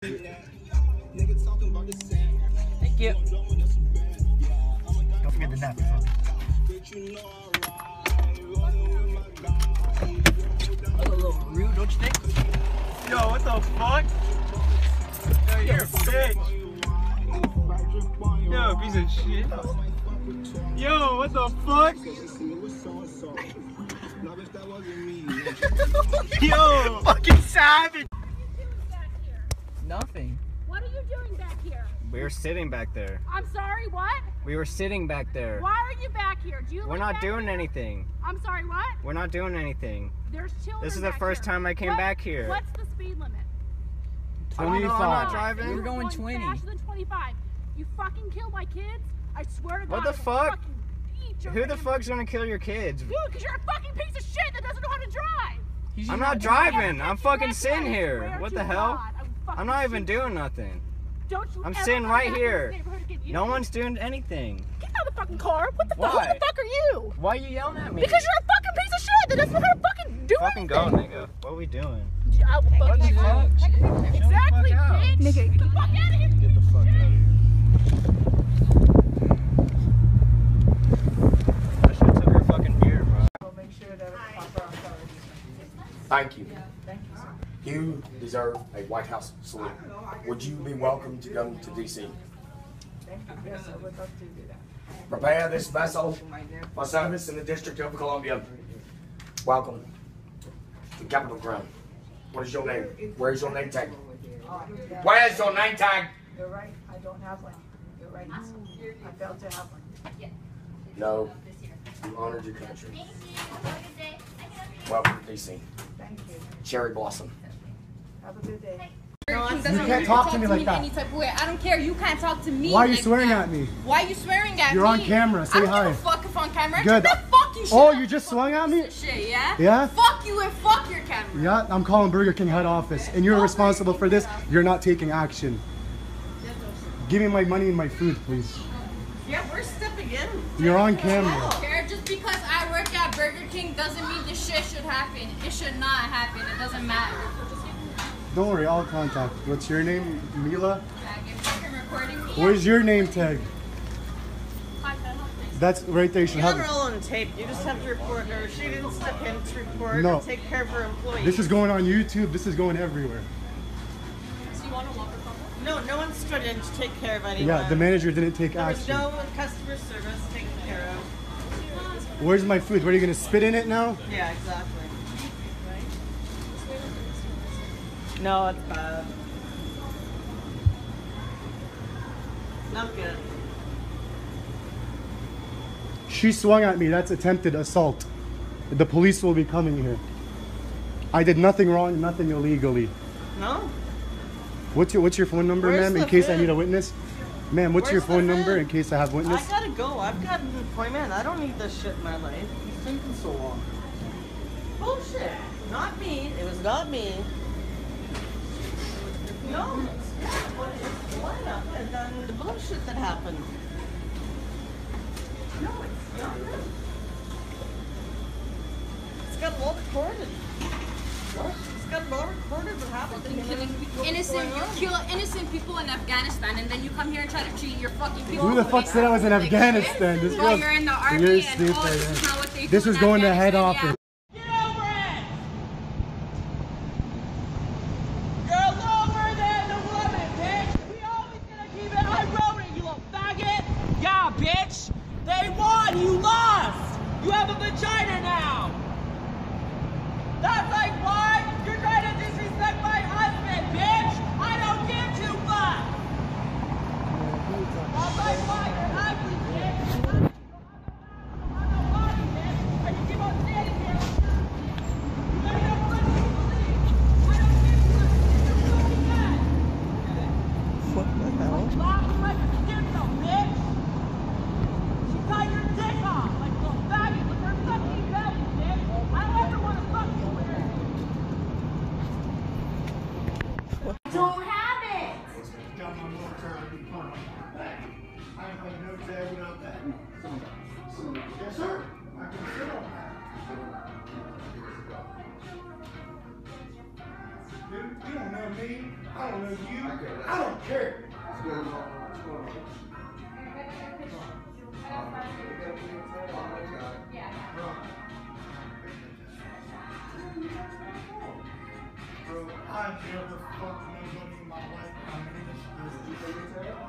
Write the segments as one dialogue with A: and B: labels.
A: Thank you. Don't forget the napkin. That's a little rude, don't you think?
B: Yo, what the fuck? Yo, you're a bitch. Yo, piece of shit. Yo, what the fuck? Yo, fucking savage.
A: Nothing.
C: What are you doing back here?
B: We were sitting back there.
C: I'm sorry, what?
B: We were sitting back there.
C: Why are you back here? Do you
B: We're not doing
C: here?
B: anything.
C: I'm sorry, what?
B: We're not doing anything.
C: There's children
B: This is the first
C: here.
B: time I came
C: What-
B: back here.
C: What's the speed limit?
B: I don't know, I'm not
A: 25.
B: driving.
A: We're going 20.
C: faster than 25. You fucking killed my kids. I swear to God.
B: What the fuck?
C: fucking beat your
B: Who the
C: freaking-
B: fuck's gonna kill your kids?
C: Dude, because you're a fucking piece of shit that doesn't know how to drive.
A: He's
B: I'm
A: not
B: not driving. I'm fucking
C: yes,
B: sitting here. What the hell?
C: God, I will fucking
B: I'm not even
C: shoot
B: doing nothing.
C: Don't you
B: I'm
C: ever
B: sitting
C: come
B: right
C: back in
B: here.
C: this neighborhood again. You
B: No one's doing anything.
C: Get out of the fucking car. What the fuck? Who the fuck are you?
B: Why are you yelling at me?
C: Because you're a fucking piece of shit that doesn't know how to fucking do
B: fucking go, nigga. What are we doing?
C: I will
B: What
C: fucking
B: the fuck?
C: Exactly,
B: Chill the fuck out.
C: bitch. Nigga, get the fuck out of here.
B: Get the fuck out of here. That shit took her fucking beer, bro.
D: Thank you. You deserve a White House salute. Would you be welcome to come to DC? Prepare this vessel for service in the District of Columbia. Welcome to Capitol Ground. What is your name? Where is your name tag? Where's your name tag?
E: You're right, I don't have one. You're right. I failed to have one.
D: No. You honored your country. Welcome to DC.
E: Thank you.
D: Cherry Blossom.
E: Have a good day.
F: You
G: can't talk to me like that.
F: Any type of way. I don't care. You can't talk to me.
G: Why are you
F: like
G: swearing
F: that.
G: at me?
F: Why are you swearing at me?
G: You're on camera. Say
F: I don't
G: hi.
F: Give a fuck if on camera.
G: Good.
F: Shut oh, shit
G: Oh, you just swung at me?
F: Shit, yeah.
G: Yeah?
F: Fuck you and fuck your camera.
G: Yeah, I'm calling Burger King head office, and you're responsible for this. You're not taking action. Give me my money and my food, please.
E: Yeah, we're stepping in.
G: You're on
F: I
G: camera.
F: don't care. Just because I work at Burger King doesn't mean this shit should happen. It should not happen. It doesn't matter.
G: Don't worry, I'll contact. What's your name? Mila?
F: Like, if you're fucking recording.
G: Where's your name tag?
F: Hi, can I help you?
G: That's right there. You should
E: You have
G: have
E: her all on tape. You just have to report her. She didn't step in to report
G: No.
E: or take care of her employees.
G: This is going on YouTube. This is going everywhere.
F: So you want a longer phone?
E: no, no one stood in to take care of anyone.
G: Yeah, the manager didn't take
E: There was
G: action.
E: no customer service taken care of.
G: Where's my food? What are you gonna spit in it now?
E: Yeah, exactly. No, it's bad. Not good.
G: She swung at me. That's attempted assault. The police will be coming here. I did nothing wrong, nothing illegally.
E: No?
G: What's your What's your phone number, ma'am, in case I need a witness? Ma'am, what's your
E: Where's the
G: phone number in case I have witness?
E: I gotta go. I've got an appointment. I don't need this shit in my life. He's taking so long. Bullshit. Not me. It was not me. No. It's the lineup and then the bullshit that happened. No, it's not. It's got all recorded. What? It's got all recorded what happened. And
F: killing innocent, you kill innocent people in Afghanistan, and then you come here and try to treat your fucking people.
G: Who the fuck said I was in
F: like
G: Afghanistan? This girl's-
F: you're in the army
G: You're
F: and
G: stupid,
F: oh, this is not what they
G: This is going to head office.
E: Yes, sir. I can sit on that. You don't know me. I don't know you.
B: I don't care. Bro, I never my life. I'm in this business. A.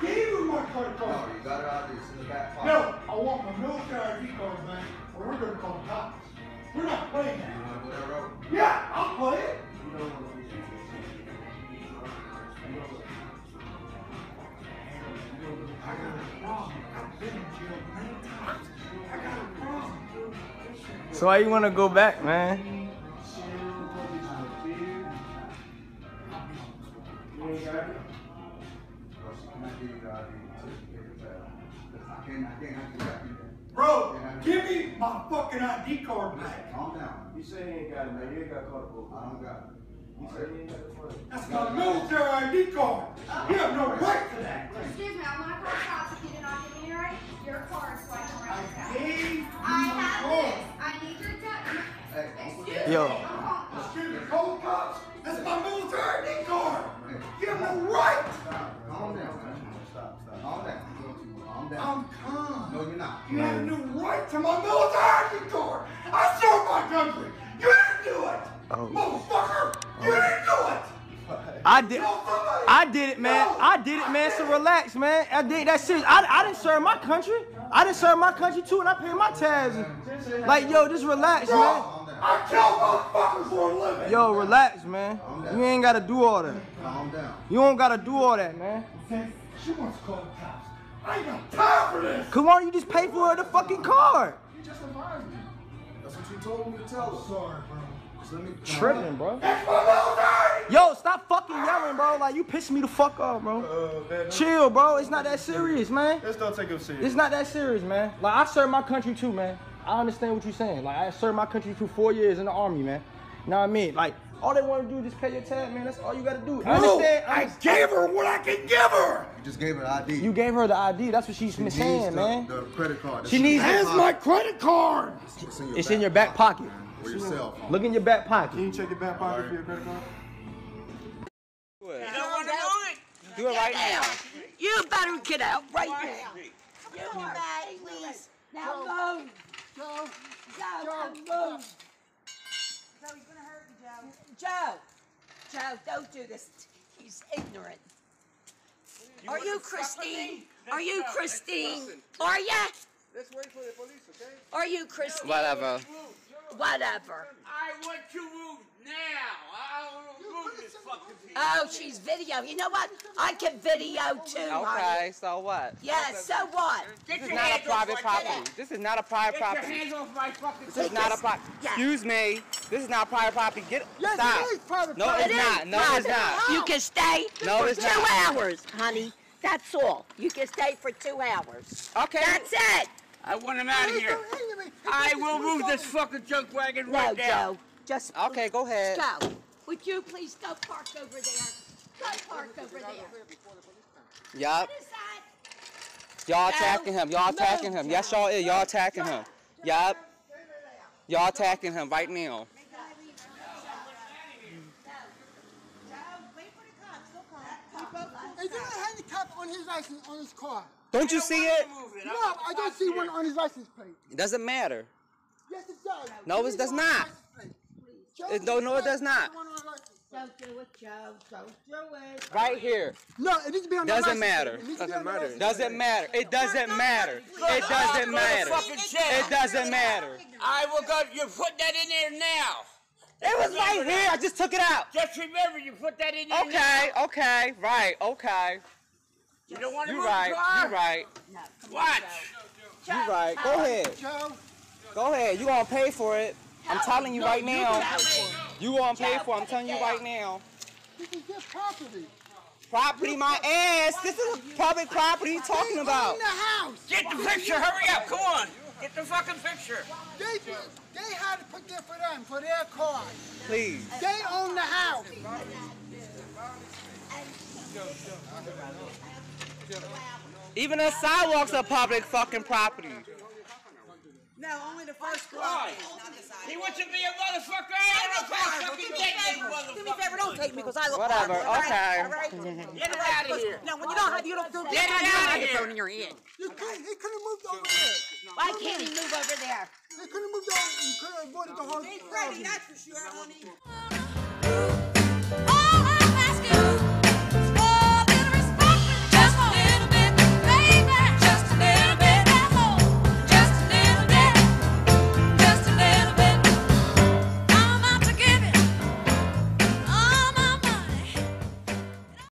B: gave her my credit card. No, you got it out of It's in the back pocket. No, I want my military ID card back, or we're gonna call the cops. We're not playing that. Yeah, I'll play it. I got a problem. I've been in jail many times. I got a problem.
H: So why you wanna go back, man?
B: Bro, give me my fucking ID card back.
A: Calm down. You say you ain't got it, man. You ain't got caught up. I don't got it. You say you ain't got it for it.
B: That's my military ID card. You have no right to that.
C: Excuse me, I'm gonna call the cops if you did not give me your right, your card so I can write this
B: I
C: out. I have this. I need your document. Excuse me.
H: Yo.
C: I'm
B: right to my military ID card. I served my country. You didn't do it. Oh. Motherfucker. You oh. didn't do it.
H: I did.
B: Tell.
H: I did it, man.
B: No.
H: I did it, man. So relax, man. I did that serious. I, I didn't serve my country. I didn't serve my country too, and I paid my taxes. Like, yo, just relax, man.
B: Bro, I kill motherfuckers for a living.
H: Yo, relax, man. You ain't gotta do all that.
A: Calm down.
H: You don't gotta do all that, man.
B: Okay, She wants to call the cops. I ain't got time for this.
H: Come on, you just pay for the fucking car.
A: You just advised me. That's what you told me to tell us.
B: Sorry, bro.
A: Let me.
H: Tripping, bro.
B: That's my military.
H: Yo, stop fucking yelling, bro. Like, you pissing me the fuck off, bro.
A: Uh, man,
H: Chill, bro. It's not that serious, man.
A: let's don't take him serious.
H: It's not that serious, man. Like I served my country too, man. I understand what you're saying. Like I served my country for four years in the army, man. You know what I mean? Like all they want to do is just pay your tab, man. That's all you gotta do. I
B: Bro,
H: understand. I
B: I gave her what I can give her.
A: You just gave her the ID.
H: you gave her the ID. That's what she's
A: She needs
H: saying,
A: the,
H: man.
A: The credit card.
H: She needs
B: Here's my credit card.
A: It's in your,
H: It's in your back pocket.
A: Or your cell phone.
H: Look in your back pocket.
A: Can you check your back pocket for your credit card?
H: You don't want to do it Do it right now.
I: You better get out right now. You better, please. Now go. Joe. Joe, move. Joe, he's gonna hurt you, Joe. Joe. Joe, don't do this. He's ignorant. Are you Christine? Are you Christine? Are ya?
J: Let's wait for the police, okay?
I: Are you Christine?
H: Whatever.
I: Whatever.
J: I want to move now. I want to move this fucking piece.
I: Oh, she's video. You know what? I can video too, honey.
K: Okay, so what?
I: Yeah, so what?
K: This is not a
J: hands
K: private property. This is not a private
J: Get your
K: property.
J: hands off my fucking
K: This is not a private.
I: Yeah.
K: Excuse me. This is not private property. Get
B: Yes,
K: stop.
B: it is private
K: no, it's
I: It
K: not.
I: is
K: No, it's
I: private.
K: not.
I: You can stay
K: No,
I: for
K: it's
I: two
K: not.
I: hours, honey. That's all. You can stay for two hours.
K: Okay.
I: That's it.
J: I want him out of here. I will move this fucking junk wagon
I: No,
J: right now.
I: Joe. Just
K: Okay, go ahead.
I: go. Would you please go park over there? Go park over there.
K: Yup.
I: What is that?
K: Y'all attacking him. Y'all attacking him. Yes, y'all is. Y'all attacking him. Yup. Y'all attacking him right now.
L: Is there a handicap on his license on his car?
K: Don't you see it?
L: No, I don't see one on his license plate.
K: It doesn't matter.
L: Yes, it does.
K: No, it does
L: one on his
K: not.
L: license plate. Show
K: It- no, no, it does not.
L: one on his license plate.
I: Don't do it, Joe. Don't do it.
K: Right here.
L: No, it needs to be on the
K: Doesn't
L: license plate.
K: matter.
L: It needs to be on the
K: Doesn't matter. It doesn't matter. It doesn't matter. It doesn't matter.
J: I will go. You put that in there now.
K: It was right here. I just took it out.
J: Just remember, you put that in there
K: Okay,
J: now.
K: okay, right, okay.
J: You don't want to
K: You
J: move
K: right,
J: the car?
K: you right,
I: No, come on,
J: Watch.
I: Joe.
K: you right. Go ahead,
L: Joe,
K: go ahead. You gonna pay for it. I'm telling you
L: No,
K: right
L: you
K: now.
L: can pay for it.
K: You won't pay for it. I'm telling you right now.
L: This is your property.
K: Property, my ass. This is a public property you talking
L: They
K: about.
L: own the house.
J: Get the picture, hurry up, come on. Get the fucking picture.
L: They, they had to put there for them, for their cars.
K: Please.
L: They own the house.
K: Even the sidewalks are public fucking property.
I: No, only the first
J: Why? He wants to be a motherfucker. I don't know if I fucking get you,
I: Do me a favor, don't take me because I look
K: Whatever,
I: horrible, all right?
K: okay.
I: All right?
J: Get it out of here.
I: No, when you don't have, you don't do
J: Get it out of here.
I: phone in your head.
L: You couldn't, he could have moved over there.
I: Why can't he move over there?
L: He could have moved over. You could have avoided the whole.
I: He's ready, that's for sure, honey.